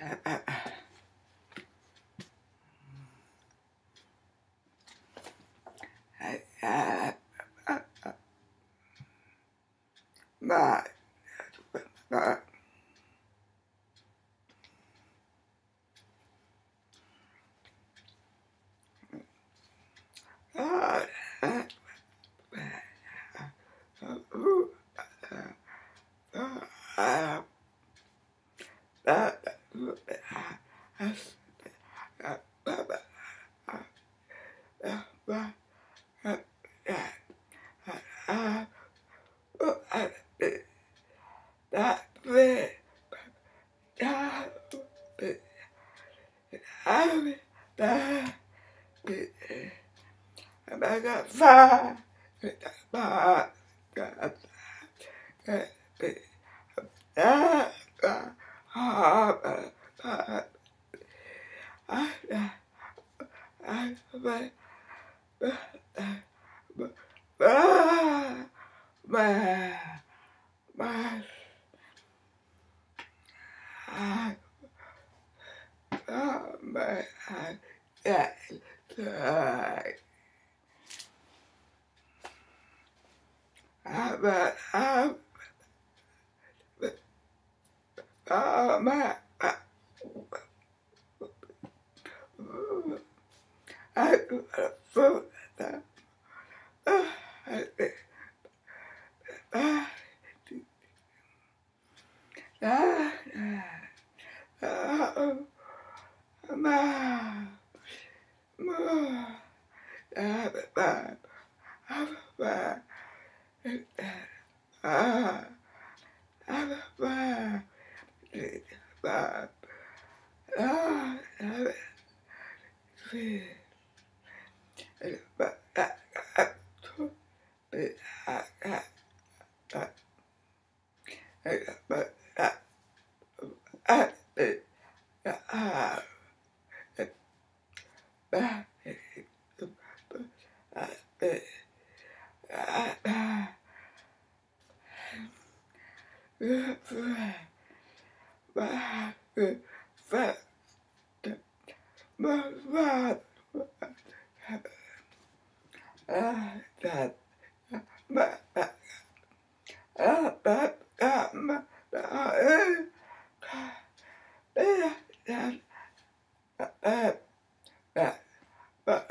that I got five. but I get tired. But I'm, but oh my, I, I, I, I, Ah, ah, ah, but uh, uh, uh, uh, uh. Uh, But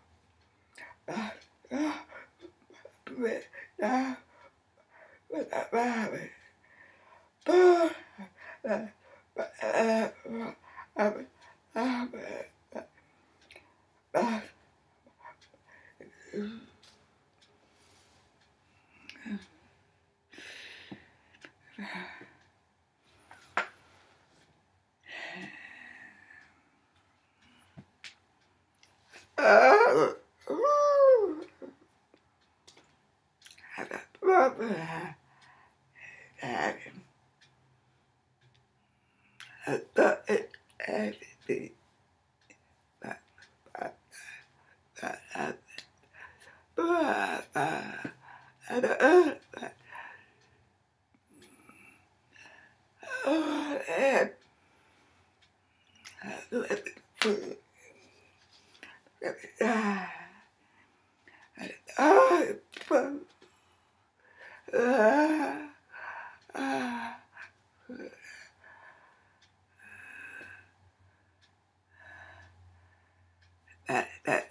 Ah! earth and earth. Oh, and let the that that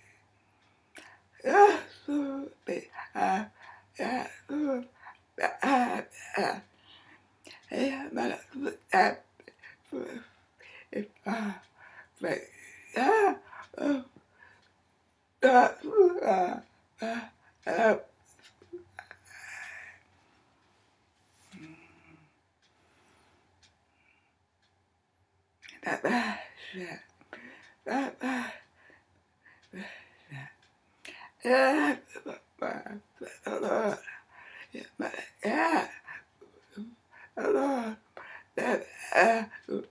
Uh, uh, uh. That bad shit. That bad shit. Yeah. Yeah. Yeah. That.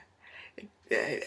yeah.